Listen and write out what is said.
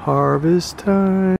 Harvest time.